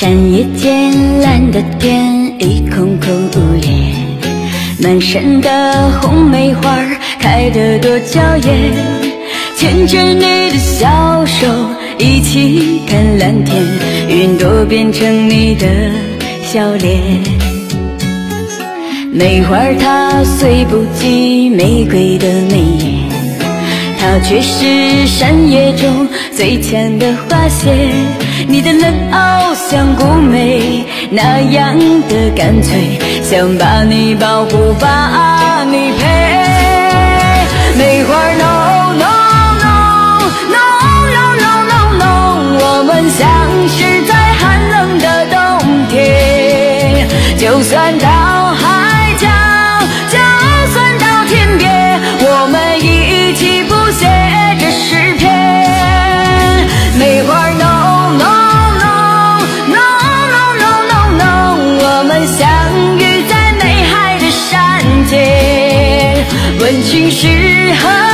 山野间，蓝的天，一空空无言。满山的红梅花开得多娇艳，牵着你的小手，一起看蓝天，云朵变成你的笑脸。梅花它虽不及玫瑰的美艳，它却是山野中最强的花谢。像古美那样的干脆，想把你保护，把你陪。梅花 no no no no no no no no，我们相识在寒冷的冬天，就算到年轻时候。